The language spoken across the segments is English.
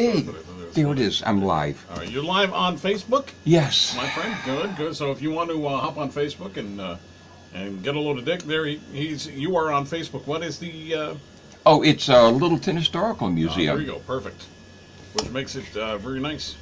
Hey, there it is. I'm live. All right, you're live on Facebook, Yes. my friend. Good, good. So if you want to uh, hop on Facebook and uh, and get a load of Dick, there he, he's. You are on Facebook. What is the? Uh, Oh, it's a Littleton Historical there Museum. you go. Perfect. Which makes it uh, very nice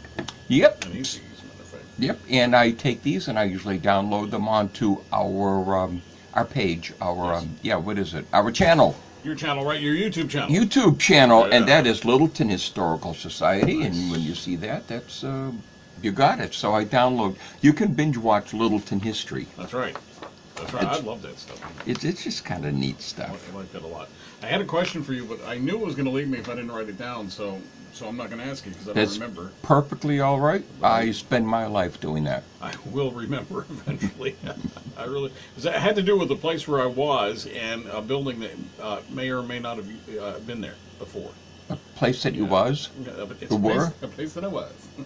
Yep. and easy, as a matter of fact. Yep. And I take these and I usually download them onto our um, our page, our um, yeah, what is it? Our channel, Your channel, right? Your YouTube channel. YouTube channel, and that is Littleton Historical Society. And when you see that, that's uh, you got it. So I download. You can binge watch Littleton history. That's right. That's right. I love that stuff. It's it's just kind of neat stuff. I like that a lot. I had a question for you, but I knew it was going to leave me if I didn't write it down. So, so I'm not going to ask you because I don't That's remember. perfectly all right. I spend my life doing that. I will remember eventually. I really, 'cause it had to do with the place where I was and a building that uh, may or may not have uh, been there before. A place that you was. Uh, but it's You a place, were? a place that I was.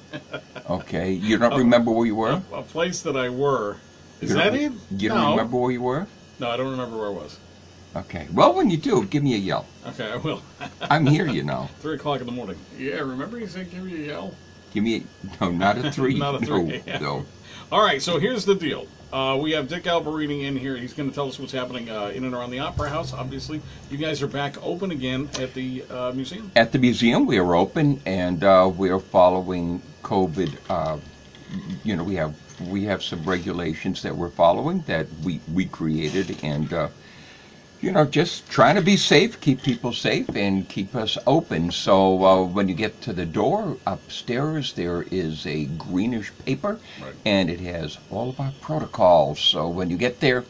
Okay. You don't remember where you were? A, place that I were. Is You that it? You don't no. remember where you were? No, I don't remember where I was. Okay. Well, when you do, give me a yell. Okay, I will. I'm here, you know. Three o'clock in the morning. Yeah, remember you said give me a yell? Give me a, no, not a three. Not a No, three, yeah. no. All right, so here's the deal. Uh, we have Dick Alberini in here. He's going to tell us what's happening uh, in and around the Opera House. Obviously, you guys are back open again at the uh, museum. At the museum, we are open and uh, we are following COVID. Uh, you know, we have we have some regulations that we're following that we we created, and uh, you know, just trying to be safe, keep people safe, and keep us open. So uh, when you get to the door upstairs, there is a greenish paper, Right. and it has all of our protocols. So when you get there,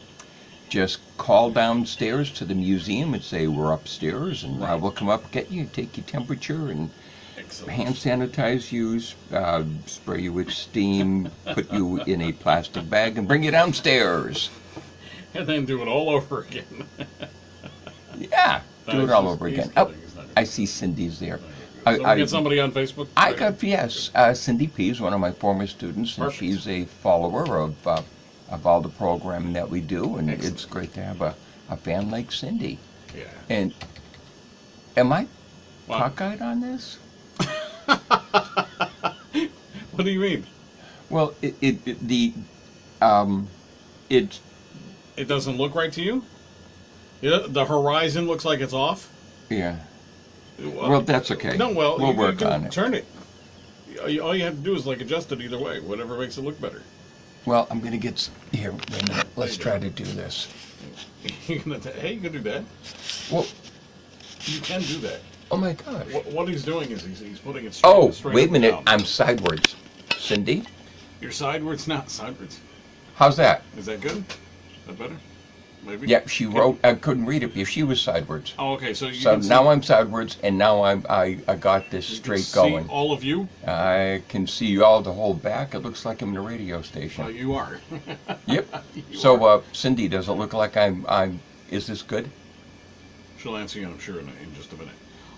just call downstairs to the museum and say we're upstairs, and I Right. will come up, get you, take your temperature, and Excellent. hand sanitize you, uh, spray you with steam, put you in a plastic bag, and bring you downstairs. And then do it all over again. Yeah, do it all over again. Oh, kidding, he's not I see Cindy's there. I, So we I, get somebody on Facebook. I got yes, uh, Cindy P is one of my former students, and Perfect. she's a follower of uh, of all the programming that we do, and Excellent. it's great to have a, a fan like Cindy. Yeah. And am I Wow. cockeyed on this? What do you mean? Well, it, it, it the um, it It doesn't look right to you? Yeah, the horizon looks like it's off. yeah. Well, that's okay. No, well, we'll you, work you on it. turn it. All you- have to do is like adjust it either way, whatever makes it look better. Well, I'm gonna get here. Wait a minute. Let's try to do this. You hey, you can do that. Well, You can do that. oh my gosh. What, what he's doing is he's, he's putting it straight, Oh, straight wait a minute. down. I'm sideways. Cindy, You're sideways, not sideways. how's that? Is that good? That better? Maybe. Yep, she Okay. wrote. I couldn't read it because she was sideways. Oh, okay. So you So can see- now I'm sideways, and now I'm I, I got this you can straight see going. all of you. I can see you all the whole back. It looks like I'm in a radio station. Oh, you are. Yep. You So, are. uh, Cindy, does it look like I'm I'm? Is this good? She'll answer you, I'm sure, in, in just a minute.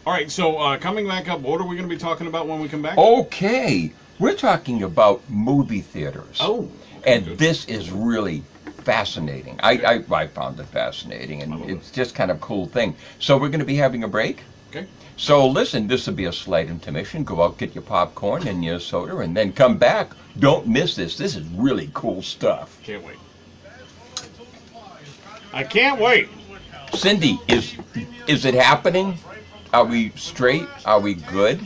All right. So uh, coming back up, what are we going to be talking about when we come back? Okay, we're talking about movie theaters. Oh. and good. this is really fascinating. I, I, I found it fascinating, and it's just kind of a cool thing. So we're going to be having a break. Okay. So listen, this will be a slight intermission. Go out, get your popcorn and your soda, and then come back. Don't miss this. This is really cool stuff. Can't wait. I can't wait. Cindy, is is it happening? Are we straight? Are we good?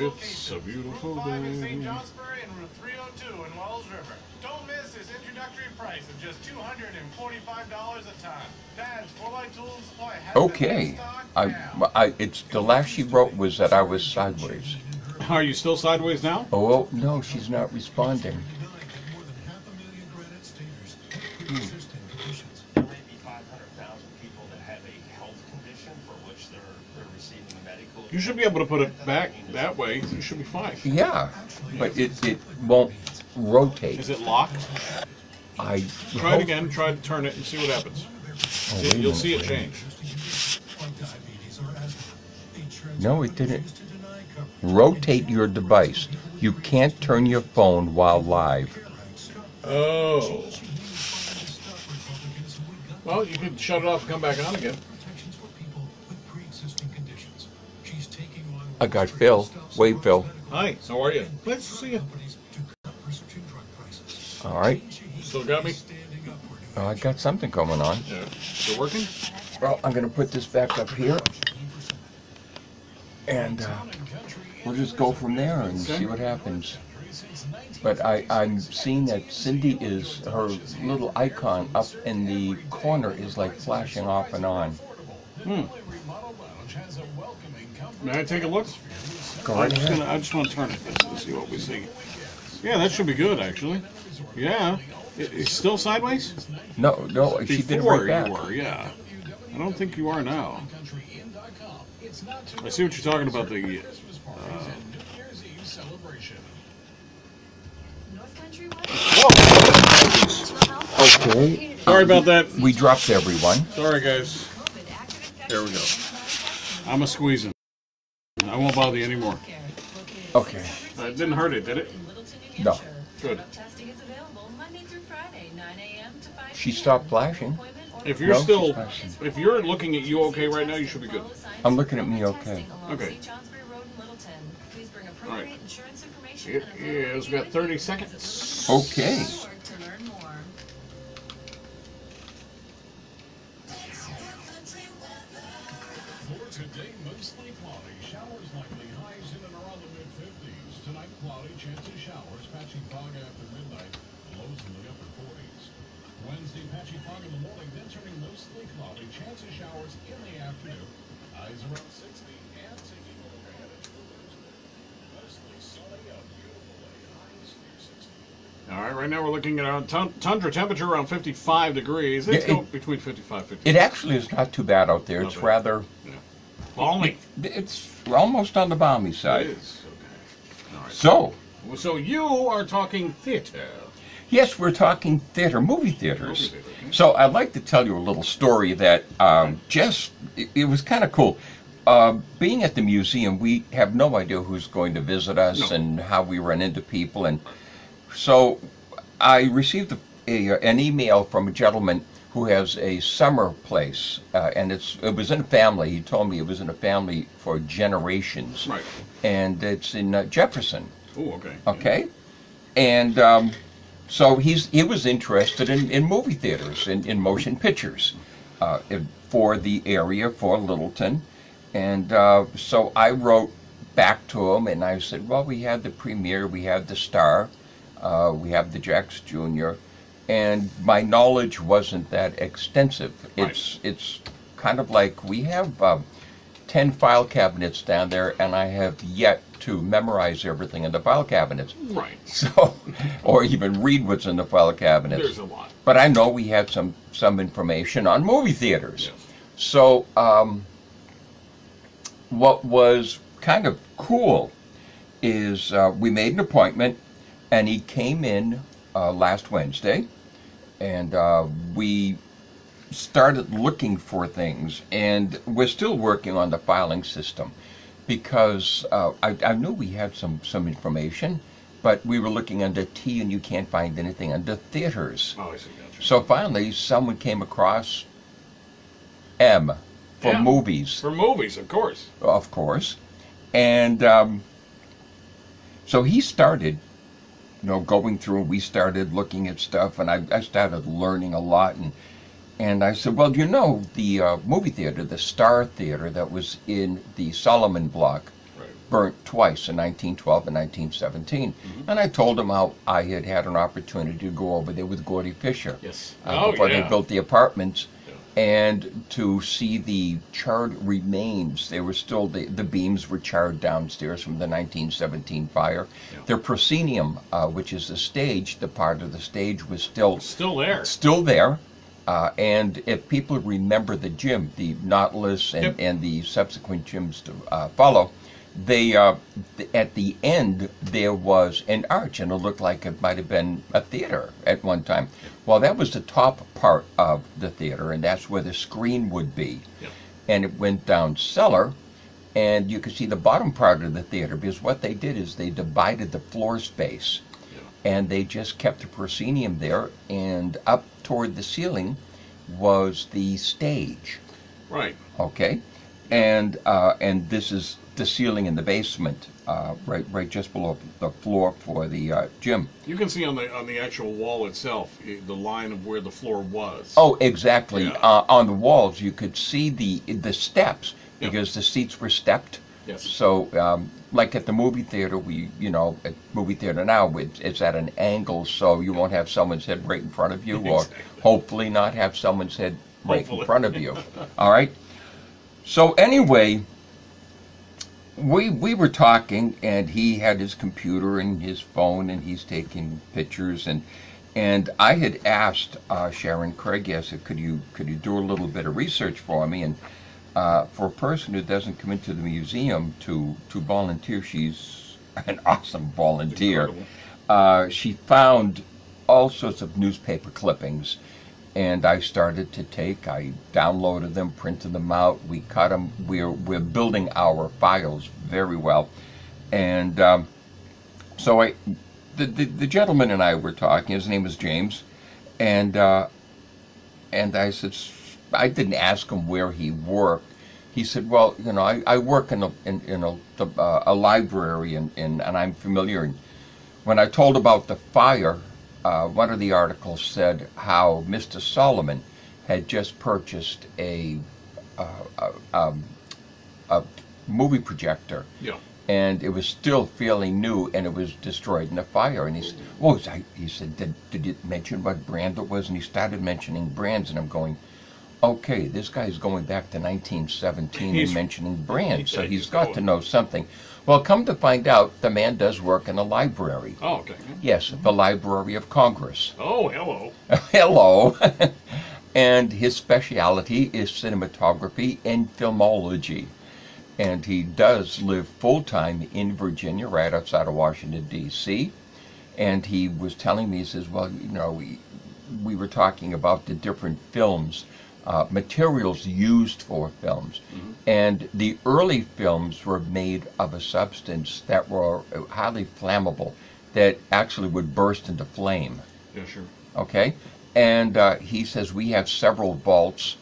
It's a beautiful Route 5 in day. St. Johnsbury and Route 302 in Wells River. Don't miss this introductory price of just $245 a ton. Dad's 4x Tools Supply has it in Okay. stock I, now. I, it's the last she wrote was that I was sideways. Are you still sideways now? Oh well, no, she's not responding. There may be 500,000 people that have a health condition for which they're, they're receiving medical. You should be able to put it back that way. You should be fine. Yeah, but it it won't rotate. Is it locked? I Try it again. Try to turn it and see what happens. Oh, wait a You'll minute. see it change. No, it didn't. Rotate your device. You can't turn your phone while live. Oh. Well, you could shut it off and come back on again. I got Phil. Wait, Phil. Hi, how are you? Nice to see you. companies to cut prescription drug prices. All right. Still got me? Standing up Oh, I got something going on. Yeah. Still working? Well, I'm gonna put this back up here, and uh, we'll just go from there and see what happens. But I, I'm seeing that Cindy is her little icon up in the corner is like flashing off and on. May I take a look? Go I'm just, ahead. gonna, I just want to turn it and see what we see. Yeah, that should be good, actually. Yeah. It, it's still sideways? No, no, she did it Before right you back. were, yeah. I don't think you are now. I see what you're talking about. The uh, North Country Way. whoa. Okay. Sorry about that. We dropped everyone. Sorry, guys. There we go. I'm a squeezing. I won't bother you anymore. Okay. Uh, it didn't hurt it, did it? No. Good. Testing is available Monday through Friday, 9 a.m. to 5 She stopped flashing. If you're No, still, if you're looking at you okay right now, you should be good. I'm looking at me okay. Okay. Okay. Johnsbury Road in Littleton. Please bring appropriate insurance information. It and a photo is. ID We've got 30 seconds. Okay. Cloudy. Showers likely. Highs in and around the mid 50s. Tonight, cloudy. Chance of showers. Patchy fog after midnight. Lows in the upper 40s. Wednesday, patchy fog in the morning, then turning mostly cloudy. Chance of showers in the afternoon. Highs around 60 and taking a look ahead at Thursday. Mostly sunny, a beautiful day. Highs near 60. All right. Right now we're looking at our tundra temperature around 55 degrees. It's Yeah, it- between 55 and 50. It actually is not too bad out there. It's Not bad. rather, Balmy. it's almost on the balmy side. is. Okay. All right. So, So you are talking theater. yes, we're talking theater, movie theaters. Movie theater, okay. So I'd like to tell you a little story that um, just, it, it was kind of cool. Uh, being at the museum, we have no idea who's going to visit us No. and how we run into people. And so I received a, a, an email from a gentleman who has a summer place, uh, and it's it was in a family. He told me it was in a family for generations, Right. and it's in uh, Jefferson. Oh, okay. Okay, and um, so he's he was interested in, in movie theaters in, in motion pictures uh, in- for the area for Littleton, and uh, so I wrote back to him and I said, well, we had the premiere, we had the star, uh, we have the Jacks Jr. And my knowledge wasn't that extensive. Right. It's it's kind of like we have um, ten file cabinets down there, and I have yet to memorize everything in the file cabinets. Right. So, or even read what's in the file cabinets. There's a lot. But I know we had some some information on movie theaters. Yes. So, um, what was kind of cool is uh, we made an appointment, and he came in uh, last Wednesday, and uh, we started looking for things, and we're still working on the filing system because uh, I, I knew we had some some information, but we were looking under T, and you can't find anything under theaters. Oh, I see. Gotcha. So finally, someone came across M for Yeah. movies, For movies, of course. of course, and um, so he started, you know, going through. and We started looking at stuff, and I, I started learning a lot. And and I said, well, you know, the uh, movie theater, the Star Theater that was in the Solomon Block, Right. burnt twice in 1912 and 1917. And I told him how I had had an opportunity to go over there with Gordy Fisher Yes. uh, Oh, before yeah. they built the apartments. And to see the charred remains. They were still the, the beams were charred downstairs from the 1917 fire. Yeah. The proscenium, uh, which is the stage, the part of the stage was still Still there. still there. Uh, and if people remember the gym, the Nautilus and, Yep. and the subsequent gyms to uh, follow, they uh, th- at the end there was an arch, and it looked like it might have been a theater at one time. Well, that was the top part of the theater, and that's where the screen would be. Yep. And it went down cellar, and you could see the bottom part of the theater because what they did is they divided the floor space yeah. and they just kept the proscenium there and up toward the ceiling was the stage. Right. Okay, and uh, and this is the ceiling in the basement, uh, right right just below the floor for the uh, gym. You can see on the on the actual wall itself eh, the line of where the floor was. Oh, exactly. Yeah. Uh, on the walls, you could see the the steps Yeah. because the seats were stepped. Yes. So, um, like at the movie theater, we, you know, at movie theater now, it's, it's at an angle, so you won't have someone's head right in front of you, or hopefully not have someone's head right Hopefully. in front of you. All right. So anyway, we we were talking, and he had his computer and his phone, and he's taking pictures, and and I had asked uh, Sharon Craigie, I said, could you could you do a little bit of research for me? And uh, for a person who doesn't come into the museum to to volunteer, she's an awesome volunteer. Uh, she found all sorts of newspaper clippings, and I started to take. I downloaded them, printed them out. We cut them. We're we're building our files very well, and um, so I, the, the the gentleman and I were talking. His name was James, and uh, and I said I didn't ask him where he worked. He said, "Well, you know, I, I work in a in, in a the, uh, a library, and, and and I'm familiar." And when I told about the fire, uh, one of the articles said how Mr. Solomon had just purchased a uh, a, um, a movie projector Yeah. and it was still fairly new and it was destroyed in a fire. And he said, "Well," he said, did, "Did you mention what brand it was?" And he started mentioning brands, and I'm going, "Okay, this guy's going back to 1917 He's- and mentioning brands, so he's got to know something." Well, come to find out, the man does work in a library. Oh, okay. Yes, the Library of Congress. Oh, hello. Hello. and his specialty is cinematography and filmology. And he does live full time in Virginia, right outside of Washington, D.C. And he was telling me, he says, Well, you know, we, we were talking about the different films, uh, materials used for films. And the early films were made of a substance that were highly flammable, that actually would burst into flame Yeah, sure. okay? And uh, he says we have several vaults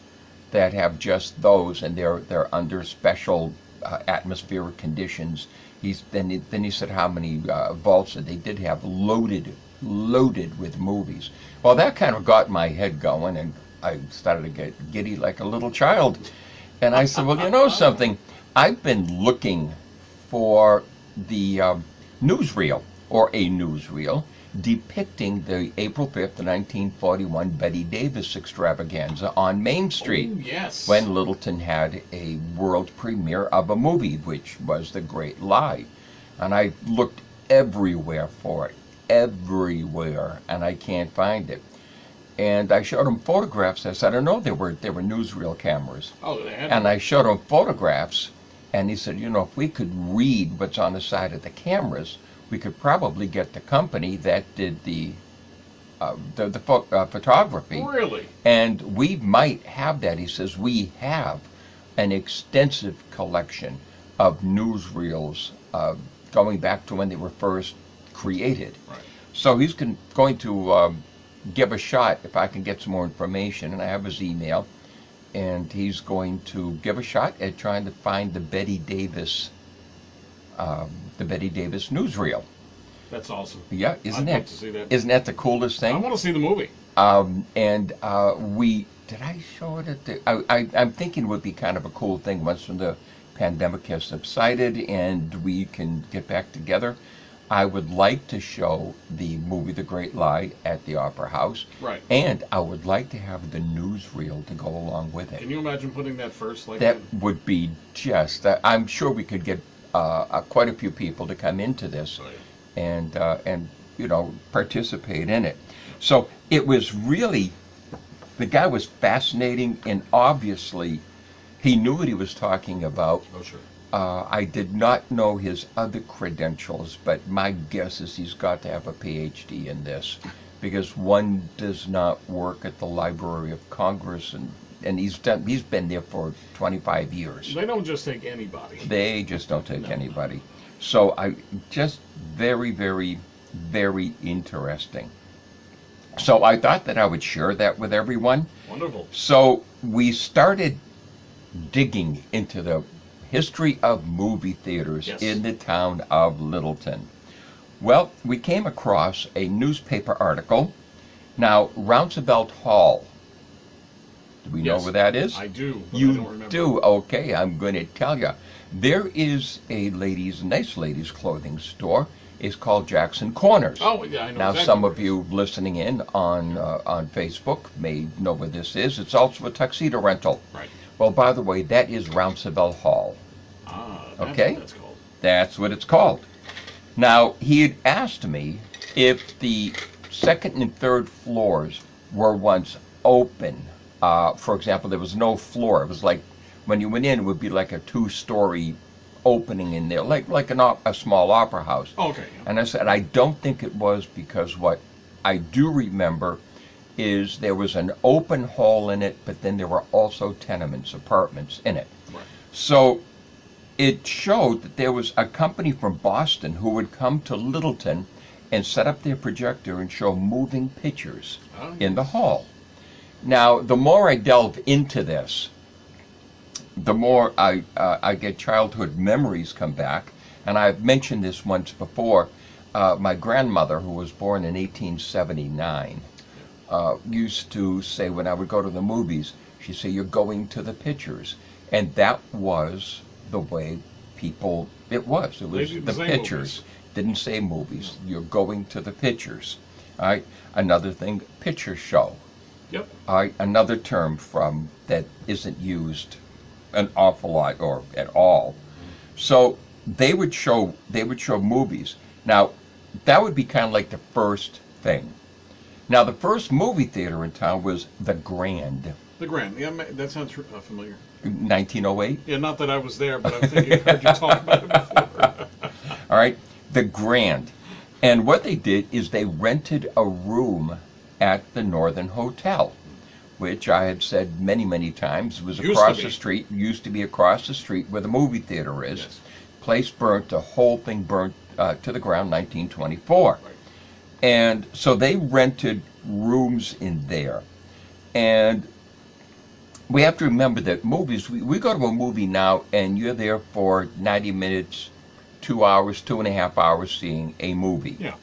that have just those, and they're they're under special uh, atmospheric conditions. He's then he, then he said how many uh, vaults that they did have loaded loaded with movies. Well, that kind of got my head going, and I started to get giddy like a little child. And I said, well, you know something, I've been looking for the um, newsreel or a newsreel depicting the April 5th, 1941 Bette Davis extravaganza on Main Street Oh, yes. when Littleton had a world premiere of a movie, which was The Great Lie. And I looked everywhere for it, everywhere, and I can't find it. And I showed him photographs. I said, I don't know there were there were newsreel cameras. Oh, they had. And I showed him photographs, and he said, you know, if we could read what's on the side of the cameras, we could probably get the company that did the uh, the, the pho- uh, photography, Really? and we might have that. He says we have an extensive collection of newsreels uh, going back to when they were first created. Right. So he's con- going to um, give a shot if I can get some more information, and I have his email. And he's going to give a shot at trying to find the Bette Davis, um, the Bette Davis newsreel. That's awesome. Yeah, isn't I'd that to see that. isn't that the coolest thing? I want to see the movie. Um, and uh, we did I show it at the? I, I, I'm thinking it would be kind of a cool thing once when the pandemic has subsided and we can get back together. I would like to show the movie The Great Lie at the Opera House, Right. and I would like to have the newsreel to go along with it. Can you imagine putting that first? Like That would be just. Uh, I'm sure we could get uh, uh, quite a few people to come into this Right. and uh, and you know participate in it. So it was really the guy was fascinating and obviously he knew what he was talking about. Oh, sure. Uh, I did not know his other credentials, but my guess is he's got to have a PhD in this because one does not work at the Library of Congress and and he's done he's been there for 25 years. They don't just take anybody. They just don't take No. anybody. So I just very, very, very interesting. So I thought that I would share that with everyone. Wonderful. So we started digging into the history of movie theaters Yes. in the town of Littleton. Well, we came across a newspaper article. Now, Rounceabout Hall. Do we know where that is? I do. I You don't remember. do? Okay, I'm going to tell you. There is a ladies, nice ladies' clothing store. It's called Jackson Corners. Oh, yeah, I know. Now, exactly some of you listening in on uh, on Facebook may know where this is. It's also a tuxedo rental. Right. Well, by the way, that is Rounceabout Hall. Ah, that's Okay. what that's called. That's what it's called. Now, he had asked me if the second and third floors were once open. Uh, for example, there was no floor. It was like when you went in, it would be like a two-story opening in there, like like an a small opera house. Okay. yeah. And I said, I don't think it was because what I do remember is there was an open hall in it, but then there were also tenements, apartments in it. Right. So it showed that there was a company from Boston who would come to Littleton and set up their projector and show moving pictures Oh, in the hall. Now, the more I delve into this, the more I, uh, I get childhood memories come back. And I've mentioned this once before. Uh, my grandmother, who was born in 1879, uh, used to say when I would go to the movies, she'd say, You're going to the pictures. And that was the way people, it was. It was the pictures. Didn't say movies. You're going to the pictures. All right. Another thing, picture show. Yep. All right. Another term from that isn't used an awful lot or at all. So they would show they would show movies. Now that would be kind of like the first thing. Now the first movie theater in town was the Grand, The Grand. Yeah, that sounds uh, familiar. 1908. Yeah, not that I was there, but I'm thinking I heard you talk about it before. All right, the Grand. And what they did is they rented a room at the Northern Hotel, which I had said many, many times was Used across the street, used to be across the street where the movie theater is. Yes. Place burnt, the whole thing burnt uh, to the ground 1924. Right. And so they rented rooms in there. And we have to remember that movies, we, we go to a movie now and you're there for 90 minutes, two hours, two and a half hours seeing a movie. Yeah.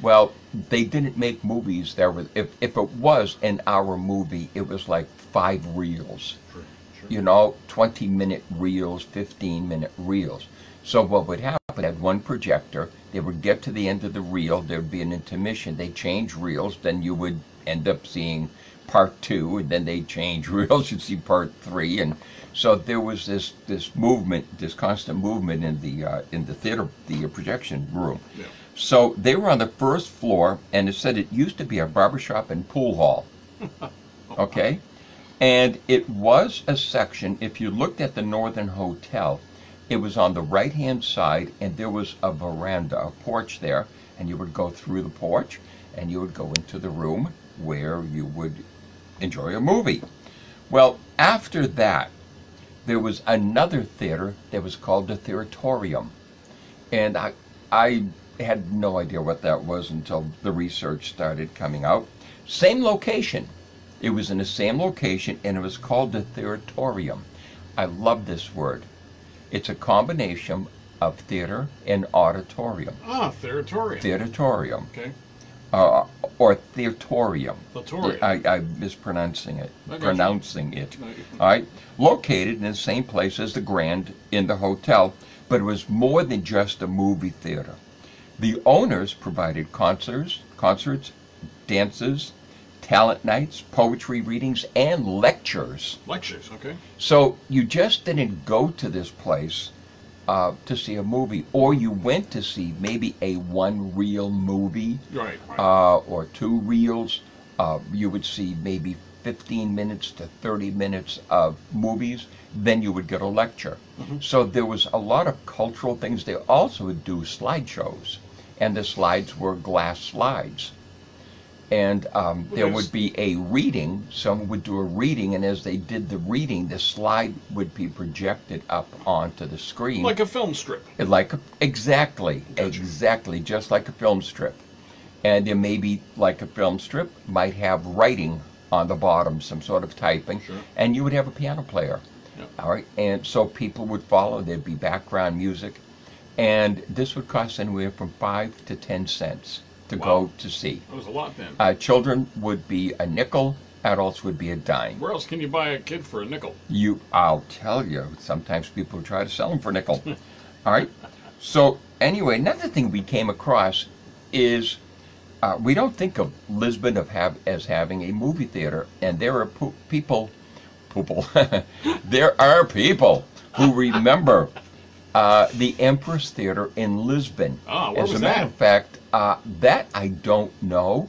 Well, they didn't make movies that were, if, if it was an hour movie, it was like five reels Sure. Sure. you know, 20 minute reels, 15 minute reels. So what would happen, they had one projector, they would get to the end of the reel, there'd be an intermission, they change reels, then you would end up seeing part two, and then they'd change reels, you'd see part three, and so there was this, this movement, this constant movement in the, uh, in the theater, the projection room. Yeah. So they were on the first floor, and it said it used to be a barbershop and pool hall. Okay? And it was a section, if you looked at the Northern Hotel, it was on the right hand side, and there was a veranda, a porch there, and you would go through the porch, and you would go into the room where you would enjoy a movie. Well, after that, there was another theater that was called the Theatorium. And I, I had no idea what that was until the research started coming out. Same location. It was in the same location and it was called the Theatorium. I love this word. It's a combination of theater and auditorium. Ah, Theatorium. Theatorium. Okay. Uh, or theatorium. Theatorium. I, I'm mispronouncing it. Got you. Pronouncing it. All right. Located in the same place as the Grand in the hotel, but it was more than just a movie theater. The owners provided concerts, concerts, dances, talent nights, poetry readings, and lectures. Lectures. Okay. So you just didn't go to this place uh, to see a movie, or you went to see maybe a one reel movie Right. Right. uh, or two reels. Uh, you would see maybe 15 minutes to 30 minutes of movies. Then you would get a lecture. So there was a lot of cultural things. They also would do slideshows, and the slides were glass slides. And um, there would be a reading. Someone would do a reading, and as they did the reading, the slide would be projected up onto the screen. like a film strip. It Like a, exactly, Gotcha. exactly, just like a film strip. And there may be like a film strip might have writing on the bottom, some sort of typing, Sure. and you would have a piano player. Yeah. All right, and so people would follow. There'd be background music, and this would cost anywhere from five to ten cents to Wow. go to see. That was a lot then. Uh, children would be a nickel. Adults would be a dime. Where else can you buy a kid for a nickel? You, I'll tell you. Sometimes people try to sell them for a nickel. All right. So anyway, another thing we came across is uh, we don't think of Lisbon of have as having a movie theater, and there are po- people, people, there are people who remember uh, the Empress Theater in Lisbon. Ah, where as was a matter that? of fact, uh, that I don't know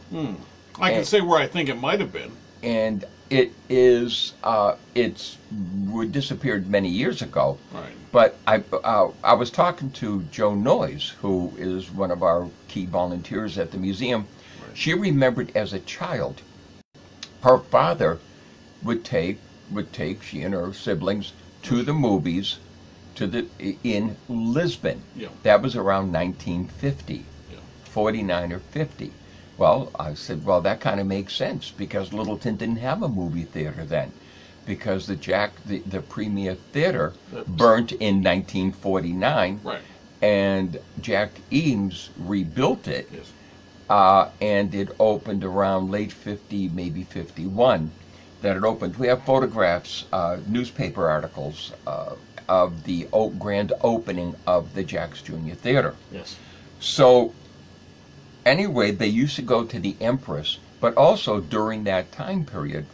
I can Eh. say where I think it might have been. and it is uh, it's w- disappeared many years ago. Right. But I uh, I was talking to Joe Noyes, who is one of our key volunteers at the museum. Right. She remembered as a child, her father would take would take she and her siblings to the movies, to the in Lisbon. Yeah. That was around 1950. Yeah. 49 or 50. Well, I said, well, that kind of makes sense because Littleton didn't have a movie theater then. Because the Jack, the, the Premier Theater burnt in 1949, Right. and Jack Eames rebuilt it, Yes. uh, and it opened around late 50, maybe 51, that it opened. We have photographs, uh, newspaper articles uh, of the o- grand opening of the Jack's Junior Theater. Yes. So, anyway, they used to go to the Empress, but also during that time period,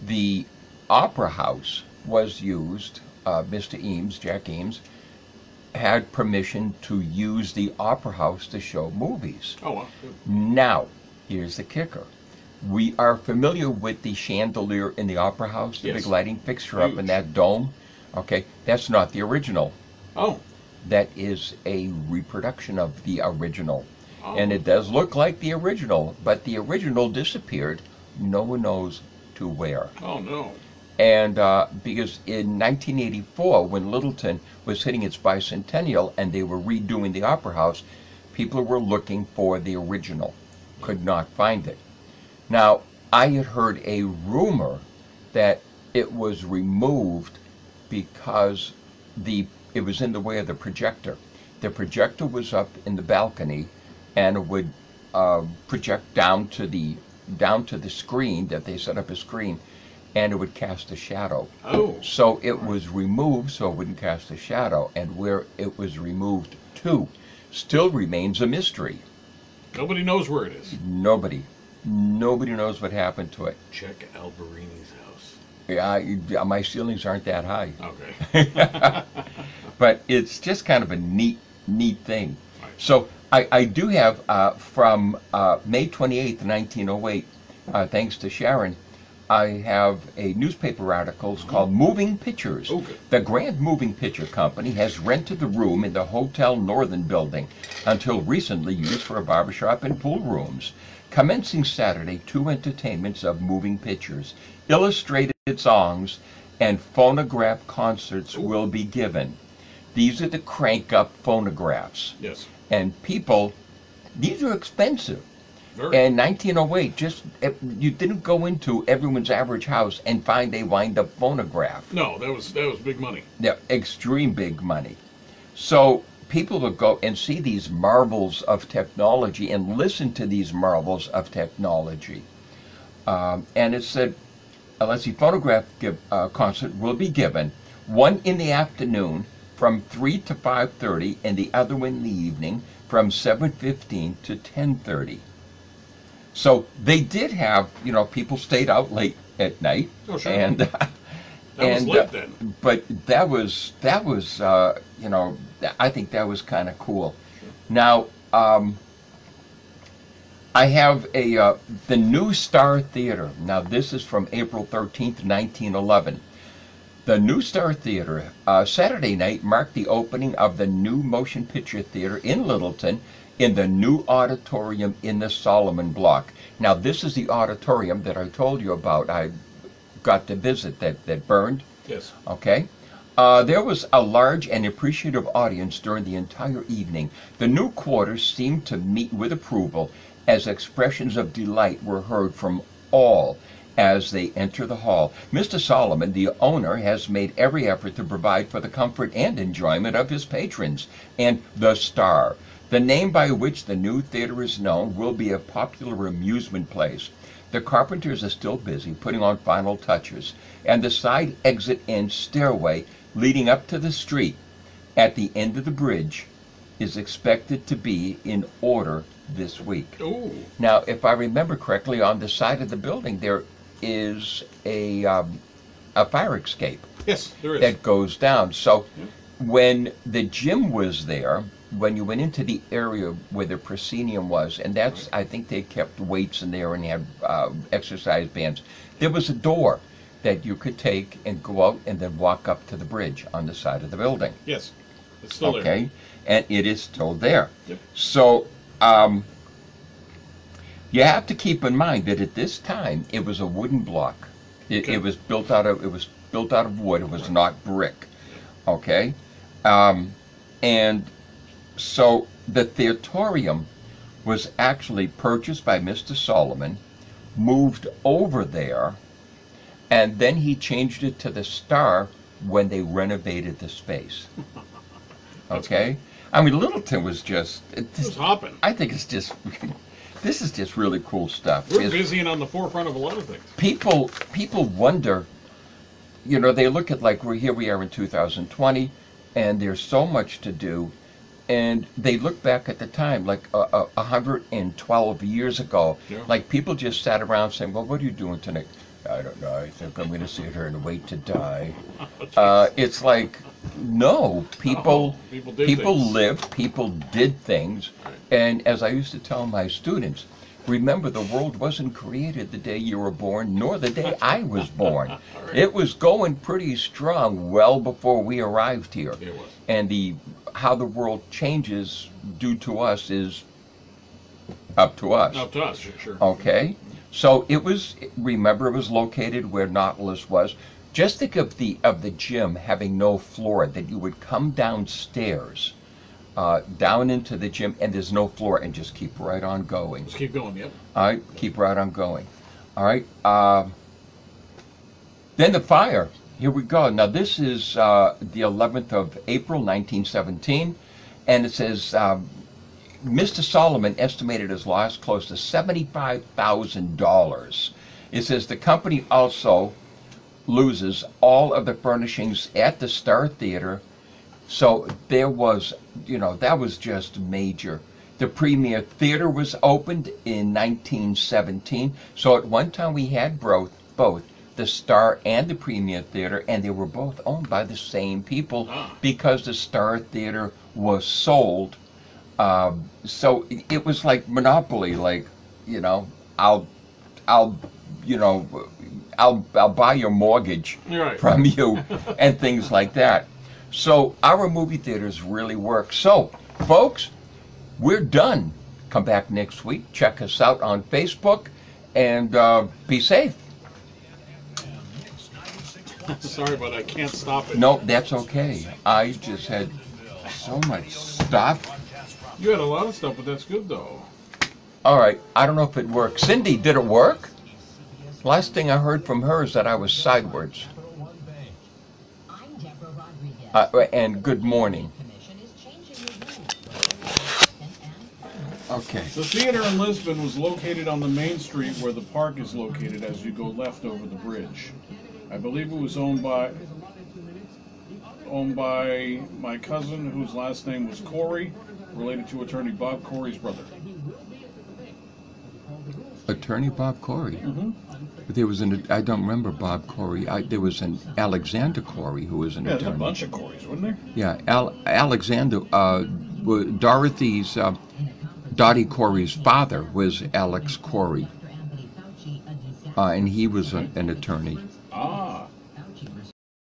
the Opera House was used. Uh, Mr. Eames, Jack Eames, had permission to use the Opera House to show movies. Oh, well. good. Now, here's the kicker. We are familiar with the chandelier in the Opera House, the Yes. big lighting fixture up in that dome. Okay, that's not the original Oh. that is a reproduction of the original. Oh. And it does look like the original, but the original disappeared. No one knows to where. Oh, no. And uh, because in 1984, when Littleton was hitting its bicentennial and they were redoing the Opera House, people were looking for the original, could not find it. Now, I had heard a rumor that it was removed because the it was in the way of the projector. The projector was up in the balcony, and it would uh, project down to the down to the screen that they set up a screen, and it would cast a shadow. Oh. So it was removed so it wouldn't cast a shadow, and where it was removed to still remains a mystery. Nobody knows where it is. Nobody, nobody knows what happened to it. Check Alberini's house. Yeah, I, my ceilings aren't that high. Okay. but it's just kind of a neat, neat thing. Right. So I, I do have uh, from uh, May 28, 1908, uh, thanks to Sharon, I have a newspaper article called Moving Pictures. Oh, good. The Grand Moving Picture Company has rented the room in the Hotel Northern building until recently used for a barbershop and pool rooms. Commencing Saturday, two entertainments of moving pictures, illustrated songs, and phonograph concerts will be given. These are the crank up phonographs. yes. And people, these are expensive. Very. And 1908, just eh, you didn't go into everyone's average house and find a wind up phonograph. no, that was that was big money. They're extreme big money. So people would go and see these marvels of technology and listen to these marvels of technology. Um, and it said, uh, let's see, phonograph give, uh, concert will be given one in the afternoon from 3 to 5.30 and the other one in the evening from 7.15 to 10.30. So they did have, you know, people stayed out late at night. Oh, sure. And, That was and, late uh, then. but that was that was uh, you know I think that was kind of cool. Now um, I have a uh, the New Star Theater. Now this is from April thirteenth, nineteen eleven. The New Star Theater uh, Saturday night marked the opening of the new motion picture theater in Littleton in the new auditorium in the Solomon Block. Now this is the auditorium that I told you about. I got to visit that that burned. Yes. Okay. Uh, there was a large and appreciative audience during the entire evening. The new quarters seemed to meet with approval as expressions of delight were heard from all as they enter the hall. Mr. Solomon, the owner, has made every effort to provide for the comfort and enjoyment of his patrons. And the Star, the name by which the new theater is known, will be a popular amusement place. The carpenters are still busy putting on final touches, and the side exit and stairway leading up to the street at the end of the bridge is expected to be in order this week. Ooh. Now, if I remember correctly, on the side of the building there is a um, a fire escape Yes, there is. that goes down. So when the gym was there, when you went into the area where the proscenium was, and that's I think they kept weights in there and had uh, exercise bands. There was a door that you could take and go out and then walk up to the bridge on the side of the building. yes. It's still there. okay, and it is still there. Yep. So um, you have to keep in mind that at this time it was a wooden block. It, Okay. it was built out of it was built out of wood. It was not brick. Okay, um, and so the theatorium was actually purchased by Mr. Solomon, moved over there, and then he changed it to the Star when they renovated the space. Okay, I mean Littleton was just. It was just hopping. I think it's just. This is just really cool stuff. We're busy and on the forefront of a lot of things. people people wonder you know they look at like we're here we are in 2020 and there's so much to do and they look back at the time like uh, uh, 112 years ago Yeah. like people just sat around saying well what are you doing tonight i don't know i think i'm going to sit here and wait to die uh, it's like no people Oh, people did people things. lived people did things and as i used to tell my students remember the world wasn't created the day you were born nor the day i was born it was going pretty strong well before we arrived here It was. and the how the world changes due to us is up to us Up to us, sure. sure. Okay, so it was. Remember, it was located where Nautilus was. Just think of the of the gym having no floor. That you would come downstairs, uh, down into the gym, and there's no floor, and just keep right on going. Let's keep going. Yep. All right, keep right on going. All right. Um, then the fire. Here we go. Now this is uh, the 11th of April, 1917, and it says um, Mr. Solomon estimated his loss close to seventy-five thousand dollars. It says the company also loses all of the furnishings at the Star Theater. So there was, you know, that was just major. The Premier Theater was opened in 1917. So at one time we had both, both the Star and the Premier Theater, and they were both owned by the same people Ah. because the Star Theater was sold. Um, so it- it was like monopoly, like you know, I'll, I'll, you know, I'll, I'll buy your mortgage right. from you and things like that. So our movie theaters really work. So, folks, we're done. Come back next week. Check us out on Facebook and uh, be safe. Sorry, but I can't stop it. No, that's okay. I just had so much stuff. You had a lot of stuff, but that's good though. All right, I don't know if it worked. Cindy, did it work? Last thing I heard from her is that I was sideways. I'm Deborah Rodriguez. Uh, and good morning. Commission is changing the rules for and fun. Okay. The theater in Lisbon was located on the main street where the park is located as you go left over the bridge. I believe it was owned by owned by my cousin whose last name was Corey, related to attorney Bob Corey's brother. Attorney Bob Corey. Mhm. There was an, I don't remember Bob Corey. I, there was an Alexander Corey who was an Yeah, there's a bunch of Coreys, wasn't there? Yeah, Al, Alexander, uh, Dorothy's, uh, Dottie Corey's father was Alex Corey, Dr. Anthony Fauci, a December uh, and he was a, an attorney.